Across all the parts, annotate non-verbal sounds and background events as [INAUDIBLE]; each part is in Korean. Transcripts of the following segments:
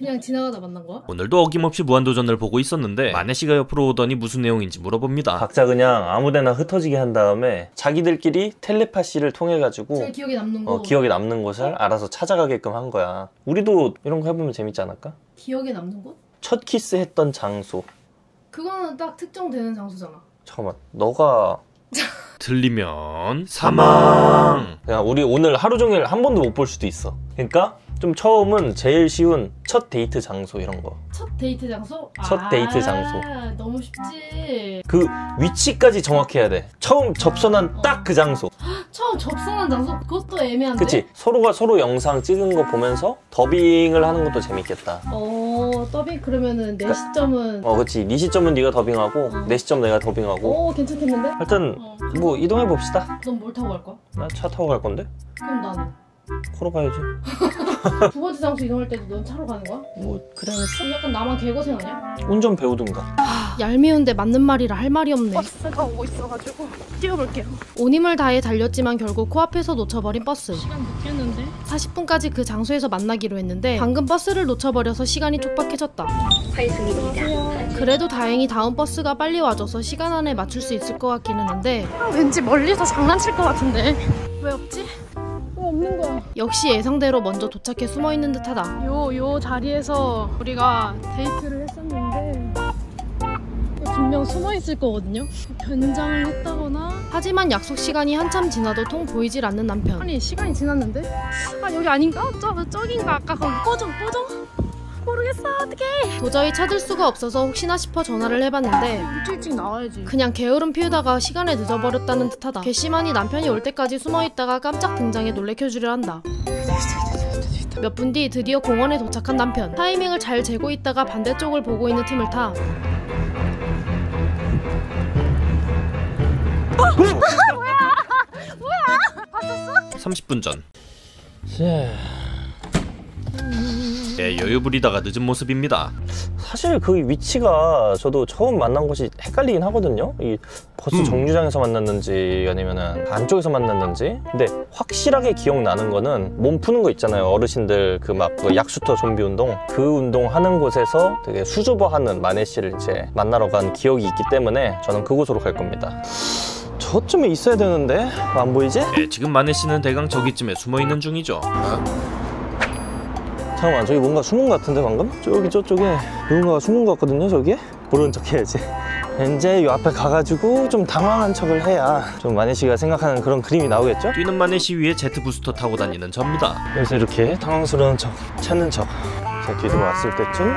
그냥 지나가다 만난 거야? 오늘도 어김없이 무한도전을 보고 있었는데 마네 씨가 옆으로 오더니 무슨 내용인지 물어봅니다. 각자 그냥 아무데나 흩어지게 한 다음에 자기들끼리 텔레파시를 통해 가지고 제일 기억에 남는 거. 어, 기억에 남는 곳을 알아서 찾아가게끔 한 거야. 우리도 이런 거 해보면 재밌지 않을까? 기억에 남는 곳? 첫 키스 했던 장소. 그거는 딱 특정되는 장소잖아. 잠깐만, 너가 틀리면 사망. 그냥 우리 오늘 하루 종일 한 번도 못 볼 수도 있어. 그러니까 좀 처음은 제일 쉬운 첫 데이트 장소 이런 거. 첫 데이트 장소? 첫 데이트 장소. 너무 쉽지. 그 위치까지 정확해야 돼. 처음 접선한 딱그 장소. 처음 접선한 장소? 그것도 애매한데? 그치? 서로가 서로 영상 찍은 거 보면서 더빙을 하는 것도 재밌겠다. 어, 더빙 그러면은 내 시점은 어, 그치. 네 시점은 네가 더빙하고 어. 내 시점 내가 더빙하고. 오, 괜찮겠는데? 하여튼 어. 뭐 이동해 봅시다. 넌 뭘 타고 갈 거야? 나 차 타고 갈 건데. 그럼 나는. 걸어가야지. [LAUGHS] 두 번째 장소 이동할 때도 넌 차로 가는 거야? 뭐 그래. 그럼 약간 나만 개고생 아니야? 운전 배우든가. 얄미운데 맞는 말이라 할 말이 없네. 버스가 오고 있어가지고 뛰어볼게요. 온 힘을 다해 달렸지만 결국 코앞에서 놓쳐버린 버스. 시간 늦겠는데? 40분까지 그 장소에서 만나기로 했는데 방금 버스를 놓쳐버려서 시간이 촉박해졌다. 그래도 다행히 다음 버스가 빨리 와줘서 시간 안에 맞출 수 있을 것 같기는 한데 아, 왠지 멀리서 장난칠 것 같은데 왜 없지? 왜 없는 거야? 역시 예상대로 먼저 도착해 숨어있는 듯하다. 요, 요 자리에서 우리가 데이트를 분명 숨어 있을 거거든요? 변장을 했다거나 하지만 약속 시간이 한참 지나도 통 보이질 않는 남편. 아니 시간이 지났는데? 아 여기 아닌가? 저, 저긴가? 아까 거기 꺼져 꺼져? 모르겠어 어떡해 도저히 찾을 수가 없어서 혹시나 싶어 전화를 해봤는데 일찍 나와야지 그냥 게으름 피우다가 시간을 늦어버렸다는 듯하다. 괘씸하니 남편이 올 때까지 숨어있다가 깜짝 등장해 놀래켜주려 한다. 몇 분 뒤 드디어 공원에 도착한 남편. 타이밍을 잘 재고 있다가 반대쪽을 보고 있는 틈을 타 30분 전. 예. 예, 여유 부리다가 늦은 모습입니다. 사실 그 위치가 저도 처음 만난 곳이 헷갈리긴 하거든요. 이 버스 음. 정류장에서 만났는지 아니면은 안쪽에서 만났는지. 근데 확실하게 기억나는 거는 몸 푸는 거 있잖아요. 어르신들 그막 약수터 좀비 운동. 그 운동 하는 곳에서 되게 수줍어 하는 마네 씨를 이제 만나러 간 기억이 있기 때문에 저는 그곳으로 갈 겁니다. 저쯤에 있어야 되는데 안 보이지? 예, 지금 마네 씨는 대강 저기쯤에 숨어 있는 중이죠. 잠깐만 저기 뭔가 숨은 것 같은데 방금? 저기 저쪽에 누군가가 숨은 것 같거든요 저기에? 모르는 척 해야지 이제 요 앞에 가가지고 좀 당황한 척을 해야 좀 마네 씨가 생각하는 그런 그림이 나오겠죠? 뛰는 마네 씨 위에 제트 부스터 타고 다니는 접니다. 그래서 이렇게 당황스러운 척 찾는 척제 뒤로 왔을 때쯤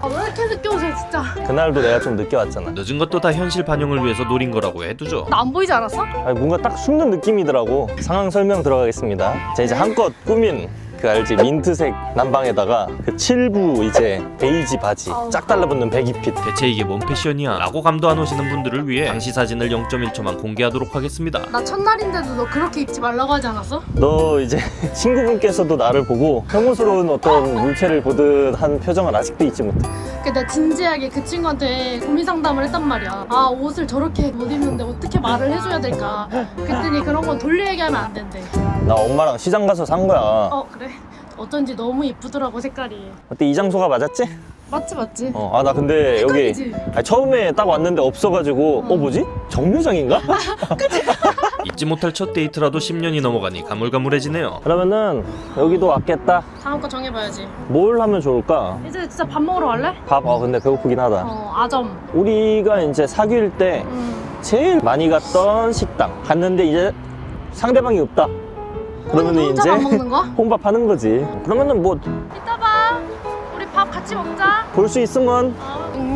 아, 왜 이렇게 늦게 오세요 진짜 그날도 내가 좀 늦게 왔잖아 늦은 것도 다 현실 반영을 위해서 노린 거라고 해두죠. 나 안 보이지 않았어? 아니, 뭔가 딱 숨는 느낌이더라고 상황 설명 들어가겠습니다 자 이제 한껏 꾸민 그 알지 민트색 난방에다가 그 칠부 이제 베이지 바지 짝 달라붙는 베기핏 대체 이게 뭔 패션이야? 라고 감도 안 오시는 분들을 위해 당시 사진을 0.1초만 공개하도록 하겠습니다. 나 첫날인데도 너 그렇게 입지 말라고 하지 않았어? 너 이제 [LAUGHS] 친구분께서도 나를 보고 혐오스러운 어떤 물체를 보듯 한 표정을 아직도 잊지 못해. 그 내가 진지하게 그 친구한테 고민 상담을 했단 말이야. 아 옷을 저렇게 못 입는데 어떻게 말을 해줘야 될까? 그랬더니 그런 건 돌려 얘기하면 안 된대. 나 엄마랑 시장 가서 산 거야. 어 그래? 어쩐지 너무 이쁘더라고 색깔이. 어때 이 장소가 맞았지? 맞지 맞지? 어, 아 나 근데 여기? 아니, 처음에 딱 왔는데 없어가지고 어 뭐지? 정류장인가? [LAUGHS] 잊지 [LAUGHS] 못할 첫 데이트라도 10년이 넘어가니 가물가물해지네요. 그러면은 여기도 왔겠다. 다음 거 정해봐야지. 뭘 하면 좋을까? 이제 진짜 밥 먹으러 갈래? 밥, 어 근데 배고프긴 하다. 어 아점. 우리가 이제 사귈 때 음. 제일 많이 갔던 식당 갔는데 이제 상대방이 없다. 그러면은 혼자 이제 밥 먹는 거? [LAUGHS] 혼밥 하는 거지. 그러면은 뭐 이따 봐. 우리 밥 같이 먹자. 볼 수 있으면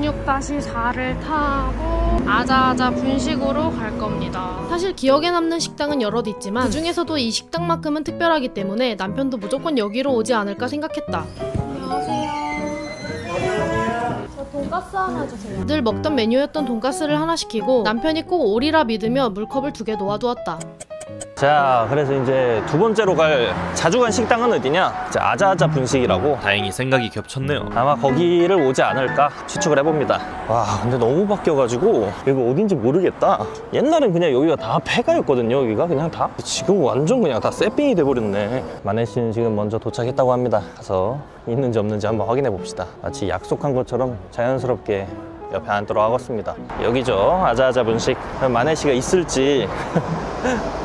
66-4를 타고 아자아자 분식으로 갈 겁니다. 사실 기억에 남는 식당은 여럿 있지만 그 중에서도 이 식당만큼은 특별하기 때문에 남편도 무조건 여기로 오지 않을까 생각했다. 안녕하세요. 저 돈가스 하나 주세요. 늘 먹던 메뉴였던 돈가스를 하나 시키고 남편이 꼭 오리라 믿으며 물컵을 두 개 놓아두었다. 자 그래서 이제 두 번째로 갈 자주 간 식당은 어디냐? 자, 아자아자 분식이라고. 다행히 생각이 겹쳤네요. 아마 거기를 오지 않을까 추측을 해봅니다. 와 근데 너무 바뀌어가지고 이거 어딘지 모르겠다. 옛날엔 그냥 여기가 다 폐가였거든요 여기가. 그냥 다. 지금 완전 그냥 다 세핑이 돼버렸네. 마네 씨는 지금 먼저 도착했다고 합니다. 가서 있는지 없는지 한번 확인해 봅시다. 마치 약속한 것처럼 자연스럽게 옆에 앉도록 하겠습니다. 여기죠 아자아자 분식. 마네 씨가 있을지 [LAUGHS]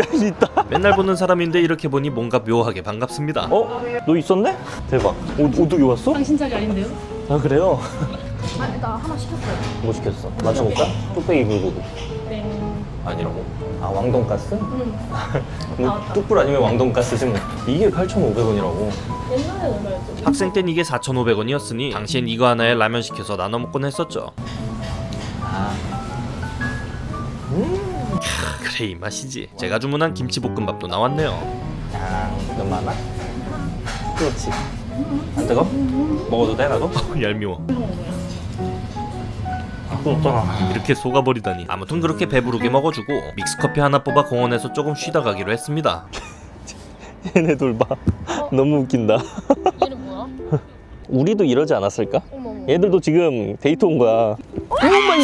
있다 맨날 보는 사람인데 이렇게 보니 뭔가 묘하게 반갑습니다. 어? 너 있었네? 대박 어, 어떻게 왔어? 당신 자리 아닌데요? 아 그래요? 아, 나 하나 시켰어요. 뭐 시켰어? 맞춰볼까? 뚝배기 불고기 네. 아니라고? 아 왕돈가스? 응. 뭐 뚝불 아니면 왕돈가스지 뭐 이게 8,500원이라고 옛날에 얼마였죠? 학생 땐 이게 4,500원이었으니 당시엔 이거 하나에 라면 시켜서 나눠 먹곤 했었죠. 캬, 그래 이 맛이지. 제가 주문한 김치볶음밥도 나왔네요. 양 이건 많아? 그렇지 안 뜨거? 먹어도 돼 나도? 얄미워. 아 이렇게 속아버리다니. 아무튼 그렇게 배부르게 먹어주고 믹스커피 하나 뽑아 공원에서 조금 쉬다 가기로 했습니다. [LAUGHS] 얘네들 봐 [LAUGHS] 너무 웃긴다 얘는 뭐야? [LAUGHS] 우리도 이러지 않았을까? 얘들도 지금 데이트 온 거야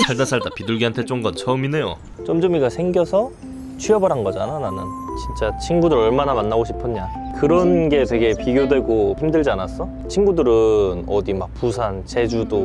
살다 살다 비둘기한테 쫀 건 처음이네요. 쫌쫌이가 생겨서 취업을 한 거잖아 나는 진짜 친구들 얼마나 만나고 싶었냐 그런 게 되게 비교되고 힘들지 않았어? 친구들은 어디 막 부산, 제주도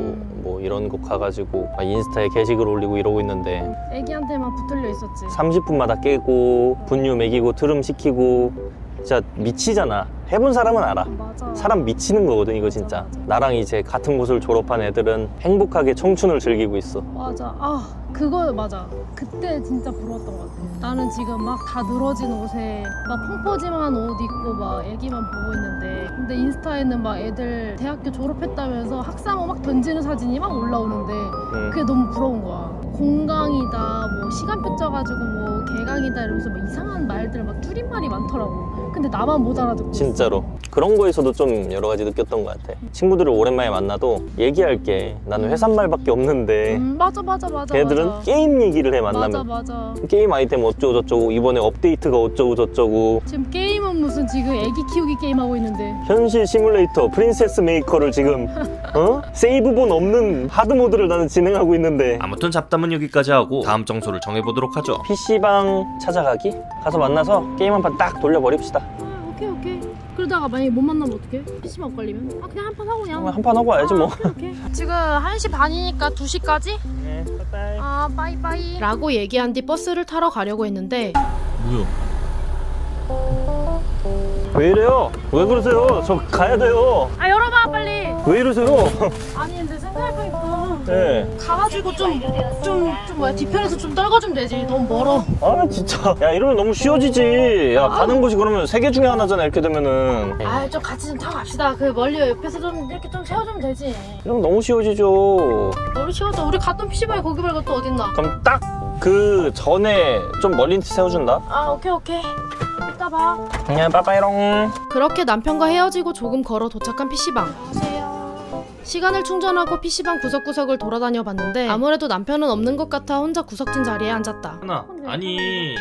뭐 이런 곳 가가지고 막 인스타에 게시글 올리고 이러고 있는데 애기한테만 붙들려 있었지. 30분마다 깨고 분유 먹이고 트름 시키고 진짜 미치잖아 해본 사람은 알아 맞아. 사람 미치는 거거든 이거 진짜 맞아, 맞아. 나랑 이제 같은 곳을 졸업한 애들은 행복하게 청춘을 즐기고 있어 맞아. 아 그거 맞아. 그때 진짜 부러웠던 것 같아. 나는 지금 막 다 늘어진 옷에 막 펑퍼짐한 옷 입고 막 애기만 보고 있는데 근데 인스타에는 막 애들 대학교 졸업했다면서 학사모 막 던지는 사진이 막 올라오는데 응. 그게 너무 부러운 거야. 공강이다, 뭐 시간표 쪄가지고 뭐 개강이다 이러면서 막 이상한 말들 막 줄임말이 많더라고. 근데 나만 못 알아듣고. 진짜로 그런 거에서도 좀 여러 가지 느꼈던 것 같아 친구들을 오랜만에 만나도 얘기할 게 나는 회사말밖에 없는데 음, 맞아 맞아 맞아. 걔들은 맞아. 게임 얘기를 해 맞아 만나면 맞아. 게임 아이템 어쩌고 저쩌고 이번에 업데이트가 어쩌고 저쩌고 지금 게임은 무슨 지금 애기 키우기 게임 하고 있는데 현실 시뮬레이터 프린세스 메이커를 지금 어? 세이브본 없는 hard mode를 나는 진행하고 있는데 아무튼 잡담은 여기까지 하고 다음 장소를 정해보도록 하죠. PC방 찾아가기? 가서 만나서 게임 한 판 딱 돌려버립시다 아, 오케이 오케이 그러다가 만약에 못 만나면 어떡해? PC방 걸리면? 아 그냥 한 판 하고 그냥 한 판 하고 와야지 뭐 오케이 [LAUGHS] 지금 1시 반이니까 2시까지? 네, 빠이빠이. 아 빠이빠이 라고 얘기한 뒤 버스를 타러 가려고 했는데 뭐야? 왜 이래요? 왜 그러세요? 저 가야 돼요 아 열어봐 빨리 왜 이러세요? 아니 근데 생각해보니까 네. 가가지고 좀 좀 좀 뭐야 뒤편에서 좀 떨궈주면 되지. 너무 멀어. 아 진짜. 야 이러면 너무 쉬워지지. 야 가는 곳이 그러면 세 개 중에 하나잖아 이렇게 되면은. 아 좀 같이 좀 타고 갑시다. 그 멀리 옆에서 좀 이렇게 좀 세워주면 되지. 이러면 너무 쉬워지죠. 머리 쉬워져. 우리 갔던 PC방에 거기 말고 또 어딨나? 그럼 딱 그 전에 좀 멀리 세워준다. 아 오케이 오케이. 이따 봐. 그냥 빠빠이롱. 그렇게 남편과 헤어지고 조금 걸어 도착한 PC방. 시간을 충전하고 PC방 구석구석을 돌아다녀 봤는데 아무래도 남편은 없는 것 같아 혼자 구석진 자리에 앉았다. 하나 아니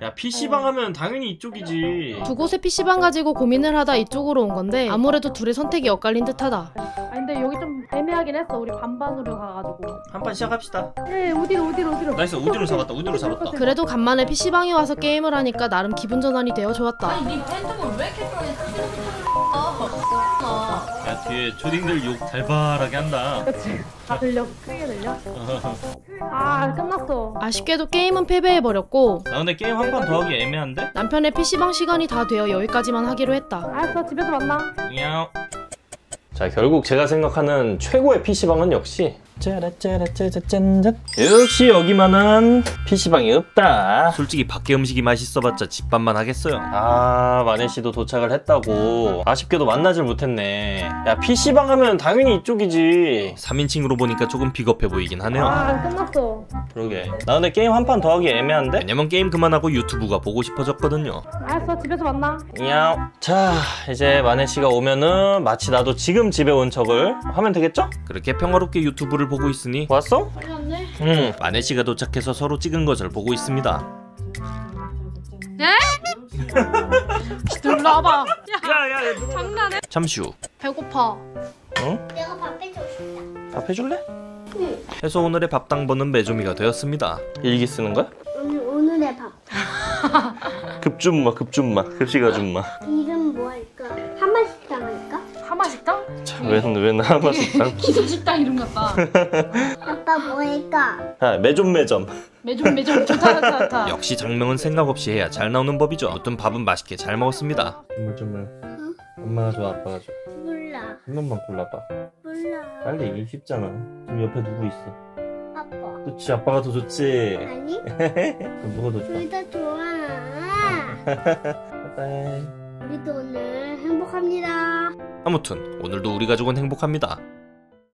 야 PC방 하면 당연히 이쪽이지. 두 곳의 PC방 가지고 고민을 하다 이쪽으로 온 건데 아무래도 둘의 선택이 엇갈린 듯하다. 아 근데 여기 좀 애매하긴 했어 우리 반반으로 가가지고 한 판 시작합시다. 네 어디로 어디로 어디로 nice 우디르 잡았다 우디르 잡았다. 그래도 간만에 PC방에 와서 게임을 하니까 나름 기분 전환이 되어 좋았다. 야 뒤에 초딩들 욕 달발하게 한다. 다 들려 크게 들려 [LAUGHS] 아 끝났어 아쉽게도 게임은 패배해버렸고 나 근데 게임 한 판 더 하기 애매한데? 남편의 PC방 시간이 다 되어 여기까지만 하기로 했다. 알았어 집에서 만나 야옹. 자 결국 제가 생각하는 최고의 PC방은 역시 짜라짜라짜자짠 역시 여기만은 PC방이 없다 솔직히 밖에 음식이 맛있어봤자 집밥만 하겠어요. 아 마네씨도 도착을 했다고 아쉽게도 만나질 못했네 야 PC방 하면 당연히 이쪽이지 3인칭으로 보니까 조금 비겁해 보이긴 하네요. 아 끝났어 그러게 나 근데 게임 한 판 더 하기 애매한데? 왜냐면 게임 그만하고 유튜브가 보고 싶어졌거든요. 알았어 집에서 만나 야옹. 자 이제 마네씨가 오면은 마치 나도 지금 집에 온 척을 하면 되겠죠? 그렇게 평화롭게 유튜브를 보고 있으니 왔어? 빨리 왔네 응 마네 씨가 도착해서 서로 찍은 것을 보고 있습니다. 일로 와봐. 야야 장난해? 잠시 후 배고파. 내가 밥 싶다. 밥 해줄래? 해서 오늘의 밥당번은 메조미가 되었습니다. 일기 쓰는 거야? 오늘 오늘의 밥. [LAUGHS] 급준마 급준마 급식 아줌마 이름 하마식당? 웬웬 하마식당 기도식당 이름 같다. 아빠 뭐 할까? 아 매점 매점 매점 매점 좋다 좋다 좋다. [LAUGHS] 역시 장명은 생각 없이 해야 잘 나오는 법이죠. 아무튼 밥은 맛있게 잘 먹었습니다. 주물주물 엄마가 좋아 아빠가 좋아 몰라. 한 명만 골라봐 몰라. 빨리 이게 쉽잖아 지금 옆에 누구 있어 아빠. 그치 아빠가 더 좋지 아니? [LAUGHS] 그럼 누가 더 좋아 둘 다 좋아. [LAUGHS] 빠이빠이 우리도 오늘 행복합니다. 아무튼 오늘도 우리 가족은 행복합니다.